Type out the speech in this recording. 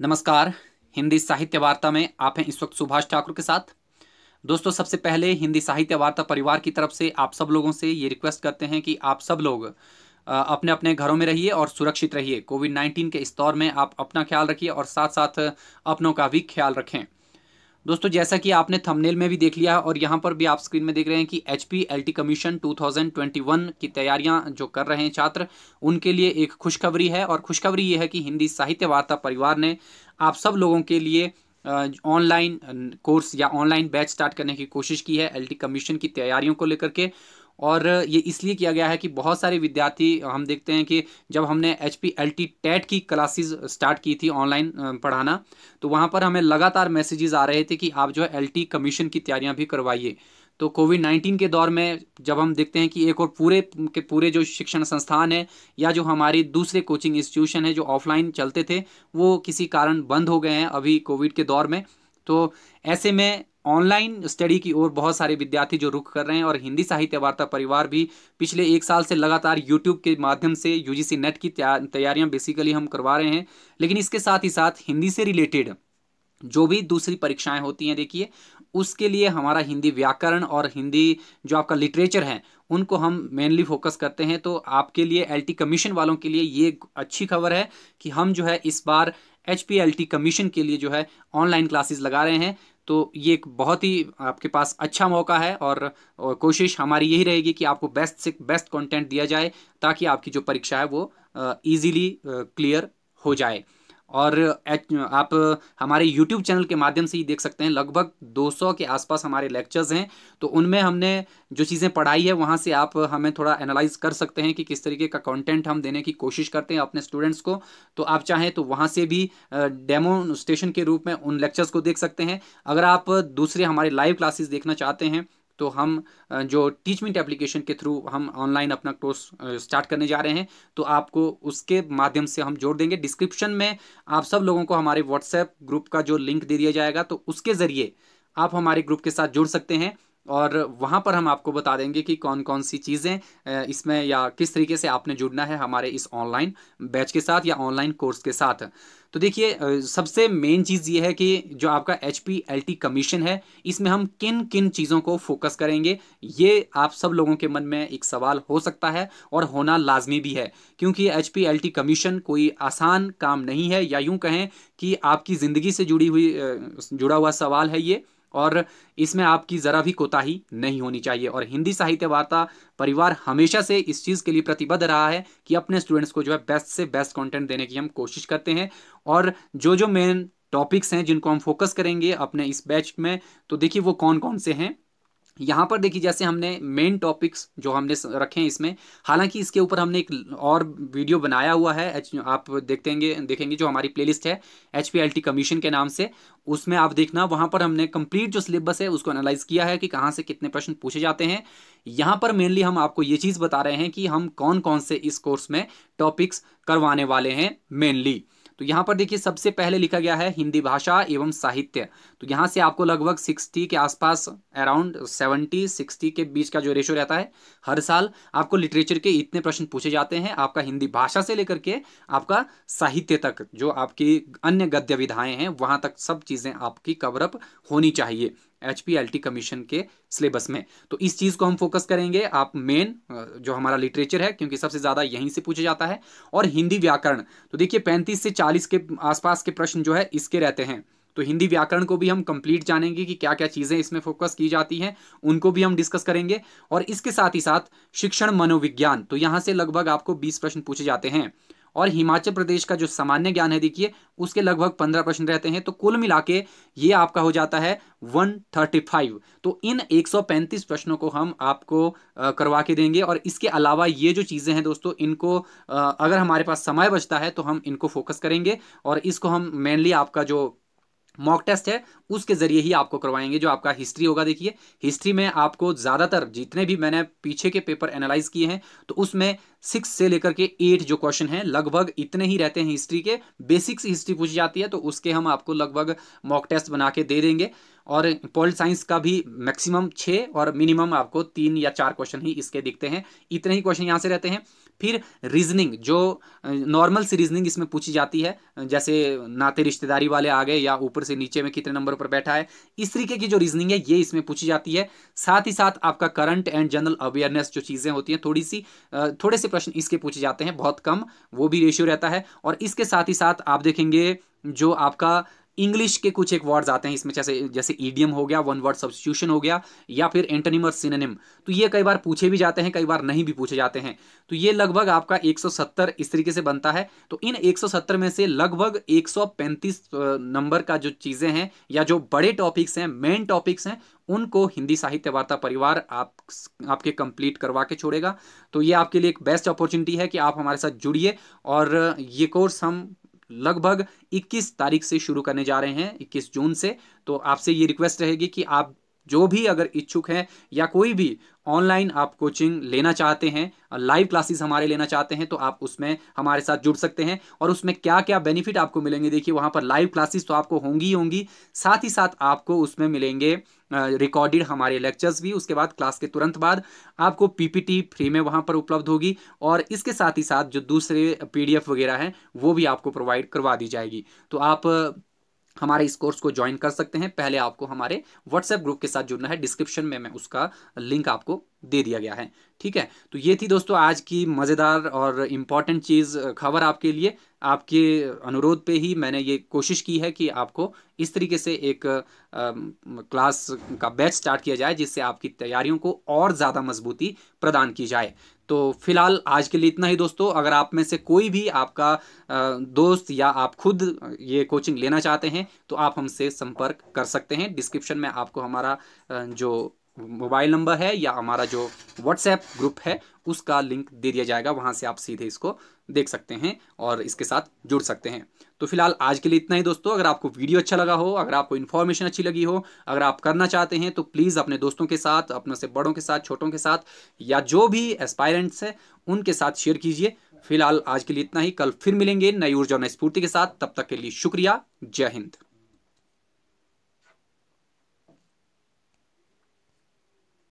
नमस्कार। हिंदी साहित्य वार्ता में आप हैं इस वक्त सुभाष ठाकुर के साथ। दोस्तों, सबसे पहले हिंदी साहित्य वार्ता परिवार की तरफ़ से आप सब लोगों से ये रिक्वेस्ट करते हैं कि आप सब लोग अपने अपने घरों में रहिए और सुरक्षित रहिए। कोविड नाइन्टीन के इस दौर में आप अपना ख्याल रखिए और साथ साथ अपनों का भी ख्याल रखें। दोस्तों, जैसा कि आपने थंबनेल में भी देख लिया और यहाँ पर भी आप स्क्रीन में देख रहे हैं कि H P L T commission 2021 की तैयारियाँ जो कर रहे हैं छात्र, उनके लिए एक खुशखबरी है और खुशखबरी ये है कि हिंदी साहित्य वार्ता परिवार ने आप सब लोगों के लिए ऑनलाइन कोर्स या ऑनलाइन बैच स्टार्ट करने की कोशिश की है एल कमीशन की तैयारियों को लेकर के। और ये इसलिए किया गया है कि बहुत सारे विद्यार्थी, हम देखते हैं कि जब हमने H P L T TET की क्लासेस स्टार्ट की थी ऑनलाइन पढ़ाना तो वहाँ पर हमें लगातार मैसेजेस आ रहे थे कि आप जो है एल टी कमीशन की तैयारियाँ भी करवाइए। तो कोविड नाइन्टीन के दौर में जब हम देखते हैं कि एक और पूरे, के पूरे जो शिक्षण संस्थान है या जो हमारी दूसरे कोचिंग इंस्टीट्यूशन है जो ऑफलाइन चलते थे, वो किसी कारण बंद हो गए हैं अभी कोविड के दौर में। तो ऐसे में ऑनलाइन स्टडी की ओर बहुत सारे विद्यार्थी जो रुख कर रहे हैं और हिंदी साहित्य वार्ता परिवार भी पिछले एक साल से लगातार यूट्यूब के माध्यम से यूजीसी नेट की तैयारियाँ बेसिकली हम करवा रहे हैं। लेकिन इसके साथ ही साथ हिंदी से रिलेटेड जो भी दूसरी परीक्षाएँ होती हैं, देखिए, उसके लिए हमारा हिंदी व्याकरण और हिंदी जो आपका लिटरेचर है, उनको हम मेनली फोकस करते हैं। तो आपके लिए एलटी कमीशन वालों के लिए ये अच्छी खबर है कि हम जो है इस बार एच पी कमीशन के लिए जो है ऑनलाइन क्लासेस लगा रहे हैं। तो ये एक बहुत ही आपके पास अच्छा मौका है और, और कोशिश हमारी यही रहेगी कि आपको बेस्ट से बेस्ट कंटेंट दिया जाए ताकि आपकी जो परीक्षा है वो इजीली क्लियर हो जाए। और आप हमारे YouTube चैनल के माध्यम से ही देख सकते हैं। लगभग 200 के आसपास हमारे लेक्चर्स हैं। तो उनमें हमने जो चीज़ें पढ़ाई है, वहाँ से आप हमें थोड़ा एनालाइज कर सकते हैं कि किस तरीके का कंटेंट हम देने की कोशिश करते हैं अपने स्टूडेंट्स को। तो आप चाहें तो वहाँ से भी डेमोस्टेशन के रूप में उन लेक्चर्स को देख सकते हैं। अगर आप दूसरे हमारे लाइव क्लासेस देखना चाहते हैं तो हम जो टीचमेंट एप्लीकेशन के थ्रू हम ऑनलाइन अपना कोर्स स्टार्ट करने जा रहे हैं तो आपको उसके माध्यम से हम जोड़ देंगे। डिस्क्रिप्शन में आप सब लोगों को हमारे व्हाट्सएप ग्रुप का जो लिंक दे दिया जाएगा तो उसके ज़रिए आप हमारे ग्रुप के साथ जुड़ सकते हैं और वहाँ पर हम आपको बता देंगे कि कौन कौन सी चीज़ें इसमें या किस तरीके से आपने जुड़ना है हमारे इस ऑनलाइन बैच के साथ या ऑनलाइन कोर्स के साथ। तो देखिए सबसे मेन चीज़ ये है कि जो आपका H P L T commission है, इसमें हम किन किन चीज़ों को फोकस करेंगे, ये आप सब लोगों के मन में एक सवाल हो सकता है और होना लाजमी भी है। क्योंकि H P L T commission कोई आसान काम नहीं है, या यूँ कहें कि आपकी ज़िंदगी से जुड़ी हुई जुड़ा हुआ सवाल है ये। और इसमें आपकी ज़रा भी कोताही नहीं होनी चाहिए। और हिंदी साहित्य वार्ता परिवार हमेशा से इस चीज़ के लिए प्रतिबद्ध रहा है कि अपने स्टूडेंट्स को जो है बेस्ट से बेस्ट कंटेंट देने की हम कोशिश करते हैं। और जो जो मेन टॉपिक्स हैं जिनको हम फोकस करेंगे अपने इस बैच में तो देखिए वो कौन कौन से हैं। यहाँ पर देखिए, जैसे हमने मेन टॉपिक्स जो हमने रखे हैं इसमें, हालाँकि इसके ऊपर हमने एक और वीडियो बनाया हुआ है आप देखते हैं, देखेंगे जो हमारी प्लेलिस्ट है H P L T commission के नाम से, उसमें आप देखना, वहाँ पर हमने कंप्लीट जो सिलेबस है, उसको एनालाइज किया है कि कहाँ से कितने प्रश्न पूछे जाते हैं। यहाँ पर मेनली हम आपको ये चीज़ बता रहे हैं कि हम कौन कौन से इस कोर्स में टॉपिक्स करवाने वाले हैं मेनली तो यहाँ पर देखिए सबसे पहले लिखा गया है हिंदी भाषा एवं साहित्य। तो यहाँ से आपको लगभग सिक्सटी के आसपास, अराउंड सेवेंटी सिक्सटी के बीच का जो रेशो रहता है, हर साल आपको लिटरेचर के इतने प्रश्न पूछे जाते हैं, आपका हिंदी भाषा से लेकर के आपका साहित्य तक, जो आपकी अन्य गद्य विधाएँ हैं, वहाँ तक सब चीज़ें आपकी कवरअप होनी चाहिए। H P L T commission के सिलेबस में। तो इस चीज़ को हम फोकस करेंगे। आप मेन जो हमारा लिटरेचर है, क्योंकि सबसे ज़्यादा यहीं से पूछा जाता है। और हिंदी व्याकरण। तो देखिए, पैंतीस से चालीस के आसपास के प्रश्न जो है, इसके रहते हैं। तो हिंदी व्याकरण को भी हम कंप्लीट जानेंगे कि क्या क्या चीज़ें इसमें फोकस की जाती हैं। उनको भी हम डिस्कस करेंगे। और इसके साथ ही साथ, शिक्षण मनोविज्ञान। तो यहाँ से लगभग आपको बीस प्रश्न पूछे जाते हैं। और हिमाचल प्रदेश का जो सामान्य ज्ञान है, देखिए, उसके लगभग पंद्रह प्रश्न रहते हैं तो कुल मिला के ये आपका हो जाता है वन थर्टी फाइव तो इन एक सौ पैंतीस प्रश्नों को हम आपको करवा के देंगे और इसके अलावा ये जो चीज़ें हैं दोस्तों, इनको अगर हमारे पास समय बचता है तो हम इनको फोकस करेंगे और इसको हम मेनली आपका जो मॉक टेस्ट है, उसके ज़रिए ही आपको करवाएँगे जो आपका हिस्ट्री होगा। देखिए हिस्ट्री में आपको ज़्यादातर जितने भी मैंने पीछे के पेपर एनालाइज किए हैं तो उसमें सिक्स से लेकर के एट जो क्वेश्चन हैं, लगभग इतने ही रहते हैं हिस्ट्री के। बेसिक्स हिस्ट्री पूछी जाती है तो उसके हम आपको लगभग मॉक टेस्ट बना के दे देंगे। और पॉलिट साइंस का भी मैक्सिमम छः और मिनिमम आपको तीन या चार क्वेश्चन ही इसके दिखते हैं। इतने ही क्वेश्चन यहाँ से रहते हैं। फिर रीजनिंग जो नॉर्मल सी रीजनिंग इसमें पूछी जाती है जैसे नाते रिश्तेदारी वाले आ गए या ऊपर से नीचे में कितने नंबर पर बैठा है, इस तरीके की जो रीजनिंग है, ये इसमें पूछी जाती है। साथ ही साथ आपका करंट एंड जनरल अवेयरनेस जो चीज़ें होती हैं, थोड़ी सी थोड़े से प्रश्न इसके पूछे जाते हैं, बहुत कम, वो भी रेशियो रहता है। और इसके साथ ही साथ आप देखेंगे, जो आपका इंग्लिश के कुछ एक वर्ड्स आते हैं, इसमें जैसे जैसे ईडियम हो गया वन वर्ड सब्सिट्यूशन हो गया, या फिर एंटोनिम और सिनेनिम तो ये कई बार पूछे भी जाते हैं, कई बार नहीं भी पूछे जाते हैं। तो ये लगभग आपका 170 इस तरीके से बनता है। तो इन 170 में से लगभग 135 नंबर का जो चीज़ें हैं, या जो बड़े टॉपिक्स हैं मेन टॉपिक्स हैं, उनको हिंदी साहित्य वार्ता परिवार आप, आपके कंप्लीट करवा के छोड़ेगा। तो ये आपके लिए एक बेस्ट अपॉर्चुनिटी है कि आप हमारे साथ जुड़िए, और ये कोर्स हम लगभग 21 तारीख से शुरू करने जा रहे हैं 21 जून से। तो आपसे ये रिक्वेस्ट रहेगी कि आप जो भी अगर इच्छुक हैं या कोई भी ऑनलाइन आप कोचिंग लेना चाहते हैं लाइव क्लासेस हमारे लेना चाहते हैं तो आप उसमें हमारे साथ जुड़ सकते हैं और उसमें क्या क्या बेनिफिट आपको मिलेंगे। देखिए, वहाँ पर लाइव क्लासेस तो आपको होंगी ही होंगी, साथ ही साथ आपको उसमें मिलेंगे रिकॉर्डेड हमारे लेक्चर्स भी, उसके बाद क्लास के तुरंत बाद आपको पीपीटी फ्री में वहाँ पर उपलब्ध होगी और इसके साथ ही साथ जो दूसरे पीडीएफ वगैरह हैं, वो भी आपको प्रोवाइड करवा दी जाएगी। तो आप हमारे इस कोर्स को ज्वाइन कर सकते हैं। पहले आपको हमारे व्हाट्सएप ग्रुप के साथ जुड़ना है। डिस्क्रिप्शन में मैं उसका लिंक आपको दे दिया गया है। ठीक है? तो ये थी दोस्तों आज की मज़ेदार और इंपॉर्टेंट चीज़ खबर आपके लिए। आपके अनुरोध पे ही मैंने ये कोशिश की है कि आपको इस तरीके से एक आ, क्लास का बैच स्टार्ट किया जाए जिससे आपकी तैयारियों को और ज़्यादा मजबूती प्रदान की जाए। तो फ़िलहाल आज के लिए इतना ही दोस्तों। अगर आप में से कोई भी आपका दोस्त या आप खुद ये कोचिंग लेना चाहते हैं तो आप हमसे संपर्क कर सकते हैं। डिस्क्रिप्शन में आपको हमारा जो मोबाइल नंबर है या हमारा जो व्हाट्सएप ग्रुप है, उसका लिंक दे दिया जाएगा। वहाँ से आप सीधे इसको देख सकते हैं और इसके साथ जुड़ सकते हैं। तो फ़िलहाल आज के लिए इतना ही दोस्तों। अगर आपको वीडियो अच्छा लगा हो, अगर आपको इन्फॉर्मेशन अच्छी लगी हो, अगर आप करना चाहते हैं तो प्लीज़ अपने दोस्तों के साथ, अपने से बड़ों के साथ, छोटों के साथ, या जो भी एस्पायरेंट्स हैं, उनके साथ शेयर कीजिए। फ़िलहाल आज के लिए इतना ही। कल फिर मिलेंगे नई ऊर्जा और नई स्फूर्ति के साथ। तब तक के लिए शुक्रिया। जय हिंद।